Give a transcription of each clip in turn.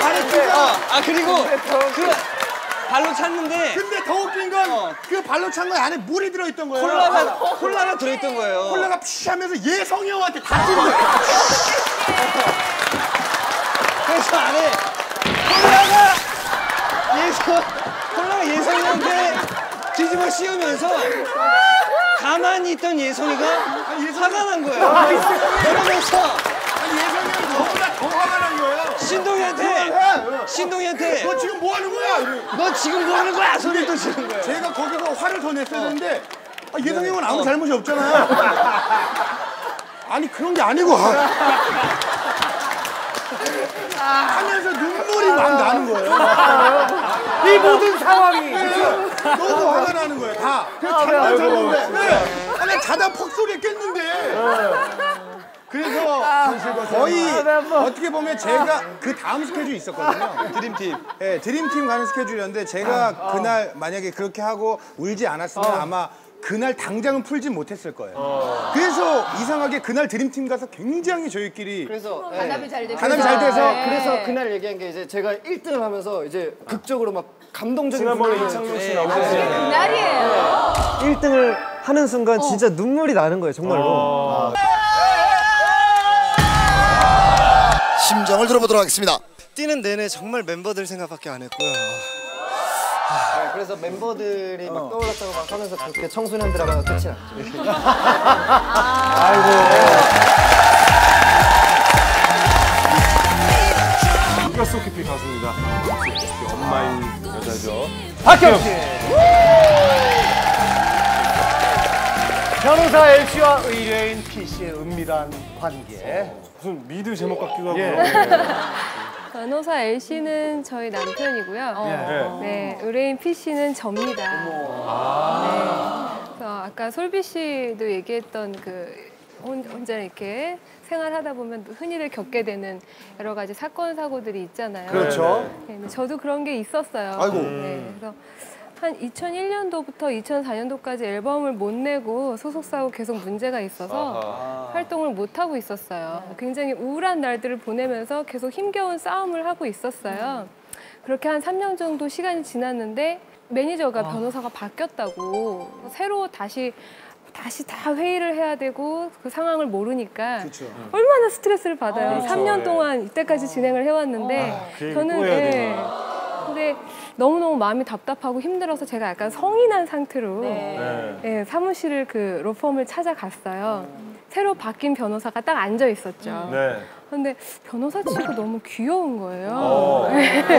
발이 뛰어. 아 그리고 그 발로 찼는데 근데 더 웃긴 건 그 발로 찬 거에 안에 물이 들어있던 거예요. 콜라가 콜라가 들어있던 거예요. 콜라가 푸시 하면서 예성이 형한테 다 찌는 거예요. 그래서 안에 콜라가 예성 콜라가 예성이한테 뒤집어 씌우면서 가만히 있던 예성이가 화가 난 거예요. 그러면서 아니, 예성이 형이 저보다 더 화가 난 거예요. 신동이한테 신동이한테 너 지금 뭐 하는 거야? 이래. 너 지금 뭐 하는 거야? 소리 또 지는 거예요. 제가 거기서 화를 더 냈어야 되는데 아, 예성이 형은 아무 잘못이 없잖아요. 아니 그런 게 아니고 하면서 눈물이 막 나는 거예요. 이 모든 상황이. 너무 화가 나는 거예요. 다. 그래서 잠깐 잤는데. 네. 아니 자다 퍽 소리에 깼는데. 그래서 거의 어떻게 보면 제가 그 다음 스케줄이 있었거든요. 드림팀. 네, 드림팀 가는 스케줄이었는데 제가 그날 만약에 그렇게 하고 울지 않았으면 아마 그날 당장은 풀진 못했을 거예요. 그래서 이상하게 그날 드림팀 가서 굉장히 저희끼리 그래서 예. 단합이 잘 되고 단합이 잘 돼서 네. 그래서 그날 얘기한 게 이제 제가 1등을 하면서 이제 극적으로 막 감동적인 지난번에 이창용 씨 예, 나오고 그날이에요. 1등을 하는 순간 진짜 눈물이 나는 거예요, 정말로. 심정을 들어보도록 하겠습니다. 뛰는 내내 정말 멤버들 생각밖에 안 했고요. 네, 그래서 멤버들이 막 떠올랐다고 막 하면서 그렇게 청소년 드라마가 끝이 났죠. 누가 소키피 가수입니다. 엄마인 여자죠. 박경 씨. 변호사 L씨와 의뢰인 P씨의 은밀한 관계. 무슨 미드 제목 같기도 하고. 예. 변호사 L 씨는 저희 남편이고요. 예. 네, 의뢰인 P 씨는 접니다. 네. 그래서 아까 솔비 씨도 얘기했던 그 혼- 혼자 이렇게 생활하다 보면 흔히들 겪게 되는 여러 가지 사건 사고들이 있잖아요. 그렇죠. 네, 저도 그런 게 있었어요. 아이고. 네, 그래서 한 2001년도부터 2004년도까지 앨범을 못 내고 소속사하고 계속 문제가 있어서 활동을 못 하고 있었어요. 굉장히 우울한 날들을 보내면서 계속 힘겨운 싸움을 하고 있었어요. 그렇게 한 3년 정도 시간이 지났는데 매니저가 변호사가 바뀌었다고 새로 다시 다시 다 회의를 해야 되고 그 상황을 모르니까 얼마나 스트레스를 받아요. 그렇죠. 3년 예. 동안 이때까지 진행을 해왔는데 그 얘기 저는 예. 근데 너무너무 마음이 답답하고 힘들어서 제가 약간 난 상태로 네. 예, 사무실을 그 로펌을 찾아갔어요. 새로 바뀐 변호사가 딱 앉아 있었죠. 네. 근데 변호사 치고 너무 귀여운 거예요. 어.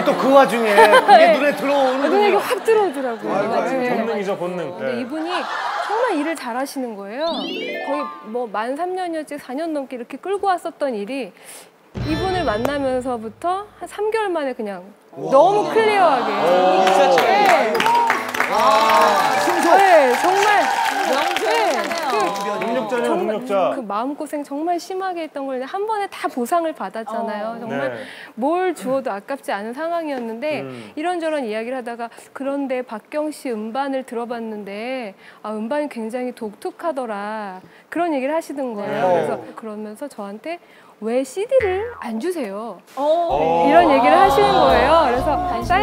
또 그 와중에 그게 눈에 들어오는 눈에 이게 확 들어오더라고요. 네. 본능이죠 본능. 근데 네. 이분이 정말 일을 잘하시는 거예요. 거의 뭐만 3년이었지 4년 넘게 이렇게 끌고 왔었던 일이 이분을 만나면서부터 한 3개월 만에 그냥 너무 클리어하게. 네. 네, 정말. 명주하네요. 능력자네요 정말 능력자. 그 마음고생 정말 심하게 했던 걸 한 번에 다 보상을 받았잖아요. 정말 네. 뭘 주어도 아깝지 않은 상황이었는데 음. 이런저런 이야기를 하다가 그런데 박경 씨 음반을 들어봤는데 아, 음반이 굉장히 독특하더라. 그런 얘기를 하시는 거예요. 네. 그래서 그러면서 저한테 왜 CD를 안 주세요? 어. 이런 얘기를 하시는 거예요.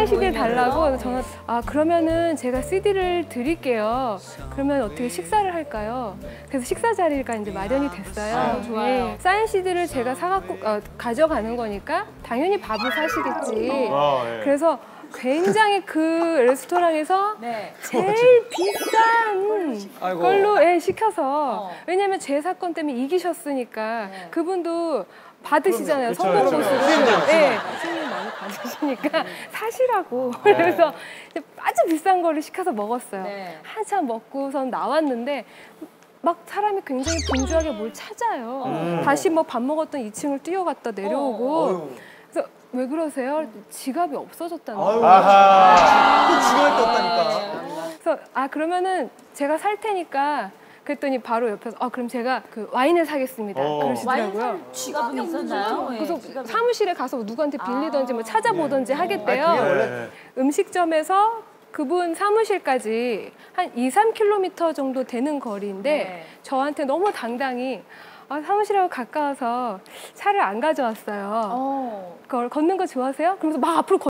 CD 보이면서. 달라고 저는 아 그러면은 제가 CD를 드릴게요. 그러면 어떻게 식사를 할까요? 그래서 식사 자리가 이제 마련이 됐어요. 아, 좋아요. 네. 사인 CD를 제가 사갖고 어, 가져가는 거니까 당연히 밥을 사시겠지. 아, 예. 그래서 굉장히 그 레스토랑에서 네. 제일 비싼 아이고. 걸로 예, 시켜서 어. 왜냐면 제 사건 때문에 이기셨으니까 그분도 받으시잖아요 성공 그렇죠. 보수를 예 많이 받으시니까 사시라고. 그래서 이제 아주 비싼 거를 시켜서 먹었어요. 네. 한참 먹고선 나왔는데 막 사람이 굉장히 분주하게 뭘 찾아요. 다시 뭐 밥 먹었던 2층을 뛰어갔다 내려오고. 그래서 왜 그러세요? 지갑이 없어졌다는 거예요. 아하. 또 중요할 게 없다니까. 그래서 아 그러면은 제가 살 테니까 그랬더니 바로 옆에서 아 그럼 제가 그 와인을 사겠습니다 어. 그러시더라고요. 와인 지갑은 있었나요? 그래서 지갑이. 사무실에 가서 누구한테 빌리던지 뭐 찾아보던지 하겠대요. 네. 음식점에서 그분 사무실까지 한 2, 3km 정도 되는 거리인데 네. 저한테 너무 당당히 아, 사무실하고 가까워서 차를 안 가져왔어요. 어. 걸 걷는 거 좋아하세요? 그러면서 막 앞으로 걷